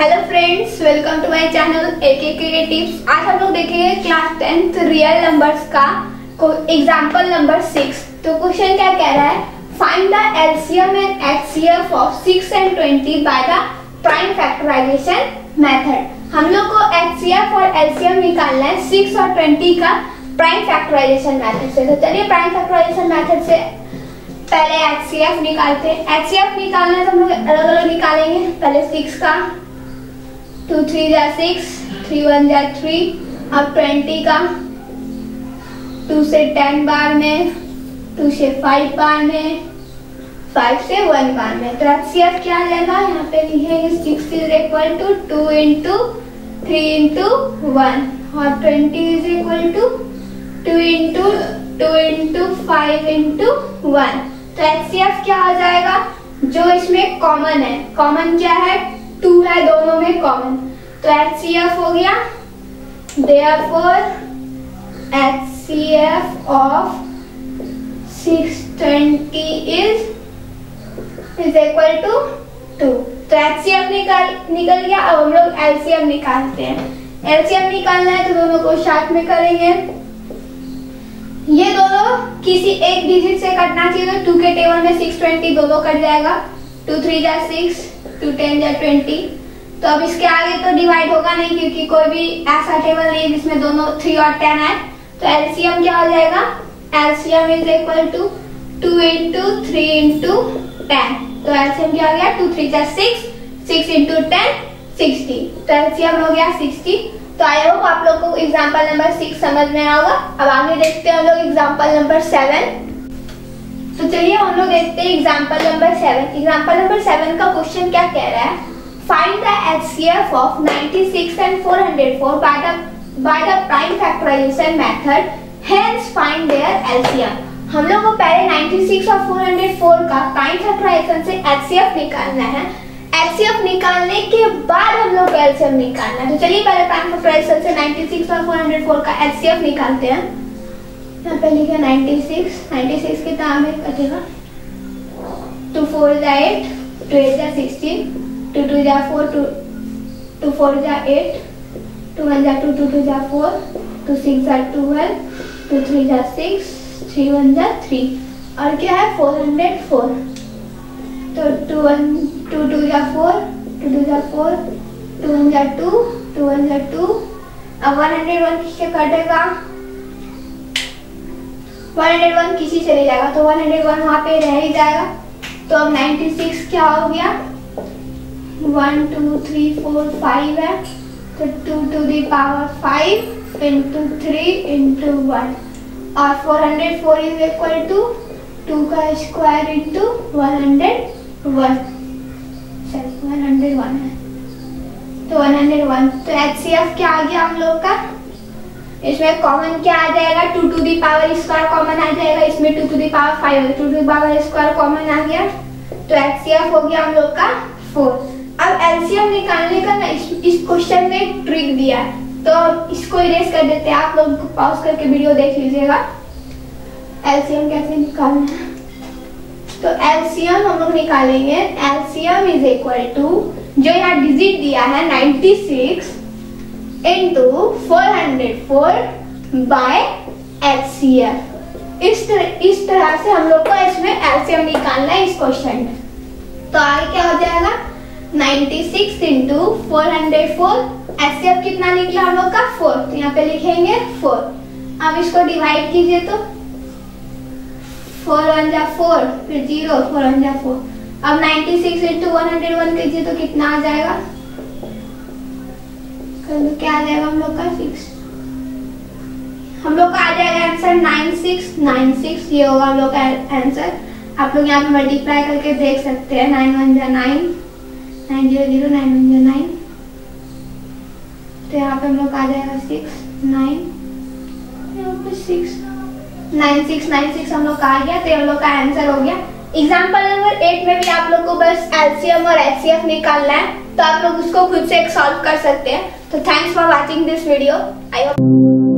Welcome to my channel A K के tips आज हम लोग देखेंगे क्लास टेंथ रियल नंबर्स का एग्जांपल नंबर सिक्स तो क्वेश्चन क्या कह रहा है? Find the LCM and HCF of six and twenty by the prime factorization method हम लोग को एचसीएफ और एलसीएम निकालना है सिक्स और ट्वेंटी का प्राइम फैक्टराइजेशन मेथड से। तो चलिए प्राइम फैक्टराइजेशन मेथड से पहले एच निकालते हैं। एच निकालना है तो हम लोग अलग अलग निकालेंगे। पहले सिक्स का टू थ्री जा सिक्स, थ्री वन जा थ्री, अब ट्वेंटी का। टू से टेन बार में, टू से फाइव बार में, फाइव से वन बार में। तो एच क्या लेगा? यहाँ पे लिखेंगे six is equal to two into three into one और twenty is equal to two into two into five into one तो एच क्या हो जाएगा? जो इसमें कॉमन है। कॉमन क्या है? टू है दोनों में कॉमन तो एच सी एफ़ हो गया. Therefore H C F of six twenty is is equal to two तो एच सी एफ़ निकाल, निकल गया. अब हम लोग एलसीएम निकालते हैं. एलसीएम निकालना है तो दोनों को साथ में करेंगे. ये दोनों किसी एक डिजिट से कटना चाहिए तो टू के टेबल में सिक्स ट्वेंटी दोनों कट जाएगा. टू थ्री जा सिक्स टू टेन जा ट्वेंटी तो अब इसके आगे तो डिवाइड होगा नहीं क्योंकि कोई भी ऐसा टेबल नहीं है जिसमें दोनों थ्री और टेन है तो एलसीएम क्या हो जाएगा? LCM is equal to two into three into ten तो एलसीएम क्या हो गया? टू थ्री जा six six into ten sixty तो एलसीएम हो गया सिक्सटी तो आई होप आप लोग को एग्ज़ाम्पल नंबर सिक्स समझ में आएगा अब आगे देखते हैं हम लोग एग्ज़ाम्पल नंबर सेवन लोग देखते हैं example number seven example number seven का क्वेश्चन क्या कह रहा है? Find the HCF of 96 and 404 by the by the prime factorization method hence find their LCM हम लोग को पहले 96 और 404 का प्राइम फैक्टराइजेशन से एचसीएफ निकालना है। एचसीएफ निकालने के बाद हम लोग एलसीएम निकालना है। तो चलिए पहले प्राइम फैक्टराइजेशन से 96 और 404 का एचसीएफ निकालते हैं। यहाँ पे लिखे 96 96 कितना हमें कटेगा? टू फोर जा एट टू एट जा सिक्सटीन टू टू जा फोर टू टू फोर जा एट टू वन जा टू टू टू जा फोर टू सिक्स जा ट्वेल्व टू थ्री जा सिक्स थ्री वन जा थ्री और क्या है फोर हंड्रेड फोर तो टू वन टू टू जा फोर टू टू जा फोर टू वन जा टू टू वन जा टू अब वन हंड्रेड वन किससे कटेगा वन हंड्रेड वन किसी से नहीं जाएगा तो वन हंड्रेड वन वहाँ पे रह ही जाएगा तो अब नाइन्टी सिक्स क्या हो गया? One two three four five है। तो two to the power five into three into one और four hundred four is equal to two का square into one hundred one sorry one hundred one है। तो one hundred one तो H C F क्या आ गया हम लोग का? इसमें कॉमन क्या आ जाएगा? Two to the power square common आ जाएगा। इसमें two to the power five two to power square common आ गया। तो एच हो गया हम लोग का फोर अब एलसीएम निकालने का ना इस, इस क्वेश्चन में ट्रिक दिया। है तो इसको इरेज कर देते हैं। आप लोग पॉज करके वीडियो देख लीजिएगा। एलसीएम कैसे निकालना है? तो एलसीएम हम लोग निकालेंगे। एलसीएम इज़ इक्वल टू जो यहाँ डिजिट दिया है 96 हंड्रेड फोर बाय एच इस तरह इस तरह से हम लोग को इसमें एलसीएम निकालना है इस क्वेश्चन में। तो आगे क्या हो जाएगा? 96 सिक्स इंटू फोर एच कितना निकला हम लोग का? फोर तो यहाँ पे लिखेंगे फोर अब इसको डिवाइड कीजिए तो। फोर वन जा फोर फिर ज़ीरो फोर वन जा फोर अब 96 सिक्स इंटू वन कीजिए तो कितना आ जाएगा? तो क्या आ जाएगा? हम लोग का सिक्स हम लोग का आ जाएगा answer nine six nine six ये होगा हम लोग का आंसर आप लोग यहाँ पे मल्टीप्लाई करके देख सकते हैं। नाइन वन जो nine nine zero zero nine one जा नाइन तो यहाँ पे हम लोग आ जाएगा सिक्स नाइन यहाँ पे six nine six nine six हम लोग का आ गया। तो हम लोग का आंसर हो गया। एग्ज़ाम्पल नंबर एट में भी आप लोग को बस एलसीएम और एचसीएफ निकालना है। तो आप लोग उसको खुद से एक सॉल्व कर सकते हैं। तो thanks for watching this video I hope